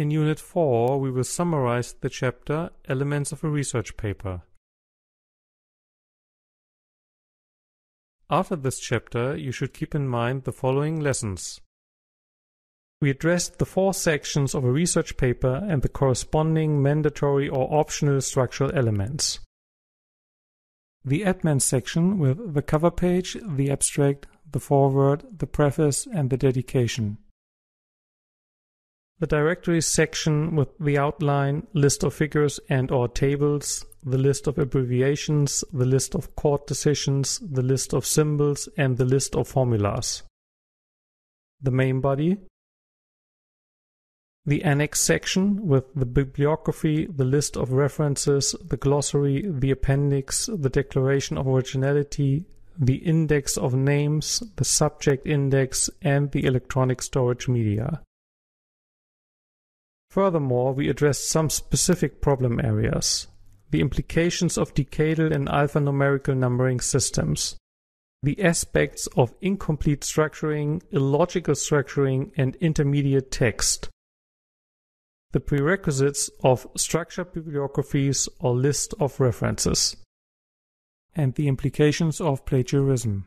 In Unit 4, we will summarize the chapter Elements of a Research Paper. After this chapter, you should keep in mind the following lessons. We addressed the four sections of a research paper and the corresponding mandatory or optional structural elements. The Addments section with the cover page, the abstract, the foreword, the preface, and the dedication. The directory section with the outline, list of figures and or tables, the list of abbreviations, the list of court decisions, the list of symbols, and the list of formulas. The main body, the annex section with the bibliography, the list of references, the glossary, the appendix, the declaration of originality, the index of names, the subject index, and the electronic storage media. Furthermore, we addressed some specific problem areas, the implications of decadal and alphanumerical numbering systems, the aspects of incomplete structuring, illogical structuring, and intermediate text, the prerequisites of structured bibliographies or list of references, and the implications of plagiarism.